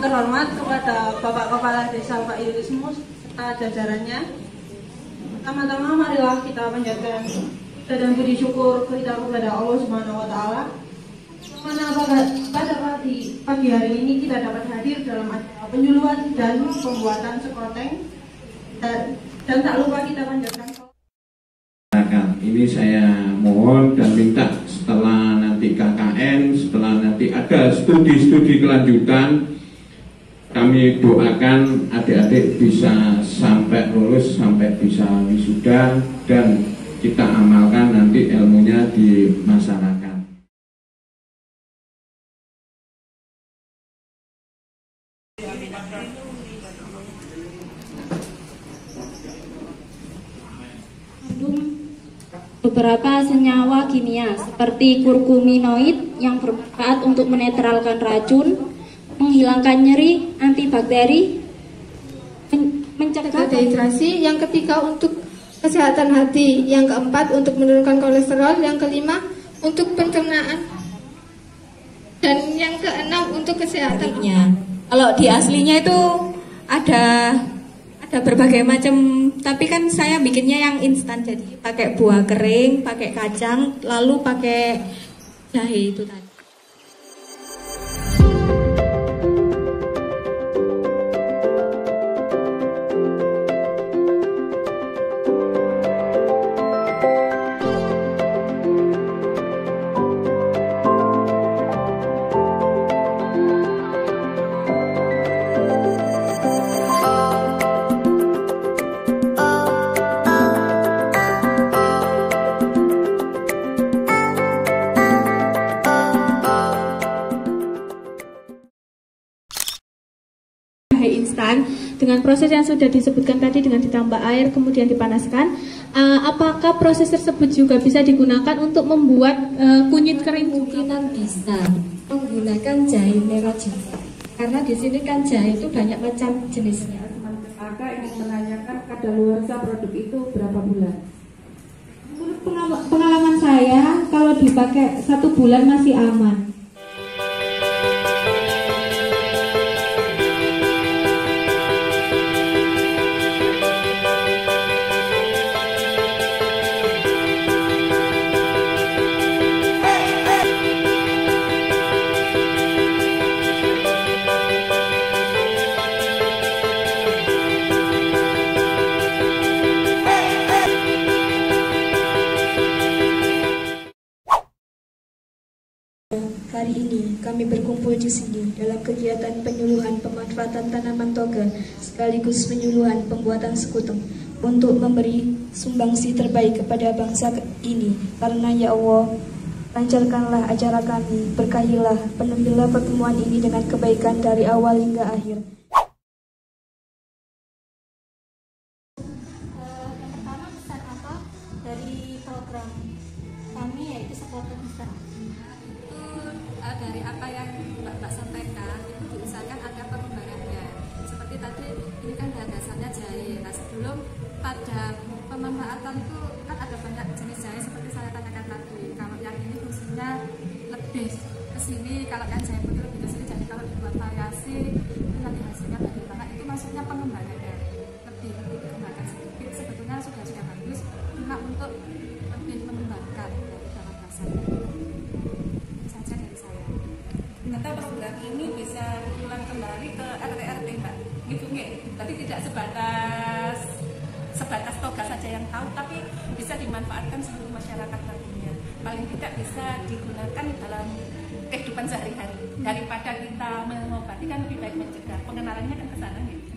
terhormat kepada Bapak Kepala Desa Pak Yulismus serta jajarannya. Pertama-tama marilah kita panjatkan dan beri syukur kita kepada Allah Subhanahu wa taala. Mana pada, pagi, pagi hari ini kita dapat hadir dalam acara penyuluhan dan pembuatan sekroteng dan, dan tak lupa kita panjatkan ini saya mohon dan minta setelah nanti KKN, setelah nanti ada studi-studi kelanjutan, kami doakan adik-adik bisa sampai lulus, sampai bisa wisuda dan kita amalkan nanti ilmunya di masyarakat. beberapa senyawa kimia seperti kurkuminoid yang bermanfaat untuk menetralkan racun, menghilangkan nyeri, antibakteri, mencegah dehidrasi, yang ketiga untuk kesehatan hati, yang keempat untuk menurunkan kolesterol, yang kelima untuk pencernaan, dan yang keenam untuk kesehatan. Kalau di aslinya itu ada ada berbagai macam tapi kan saya bikinnya yang instan jadi pakai buah kering pakai kacang lalu pakai jahe itu tadi instan. Dengan proses yang sudah disebutkan tadi dengan ditambah air kemudian dipanaskan uh, apakah proses tersebut juga bisa digunakan untuk membuat uh, kunyit kering? Kemungkinan bisa menggunakan jahe merah juga karena di sini kan jahe itu banyak macam jenisnya. Maka ingin menanyakan kadaluarsa produk itu berapa bulan? Menurut pengalaman saya kalau dipakai satu bulan masih aman Hari ini kami berkumpul di sini dalam kegiatan penyuluhan pemanfaatan tanaman toga sekaligus penyuluhan pembuatan sekutu untuk memberi sumbangsi terbaik kepada bangsa ini. Karena ya Allah, lancarkanlah acara kami, berkahilah, penuhilah pertemuan ini dengan kebaikan dari awal hingga akhir. dari program kami yaitu sekolah besar uh, dari apa yang Mbak Mbak sampaikan itu diusahakan ada pengembangannya. Seperti tadi ini kan dasarnya jahe. Nah sebelum pada pemanfaatan itu kan ada banyak jenis jahe seperti saya tanyakan tadi. Kalau yang ini fungsinya lebih ke sini, kalau yang jahe putih lebih ke sini. Jadi kalau dibuat variasi itu nanti hasilnya bagaimana? Itu maksudnya pengembangannya bisa diulang kembali ke RT RT mbak, gitu nggak? Tapi tidak sebatas sebatas toga saja yang tahu, tapi bisa dimanfaatkan seluruh masyarakat lainnya. Paling tidak bisa digunakan dalam kehidupan sehari-hari daripada kita mengobati kan lebih baik mencegah. Pengenalannya kan ke sana gitu.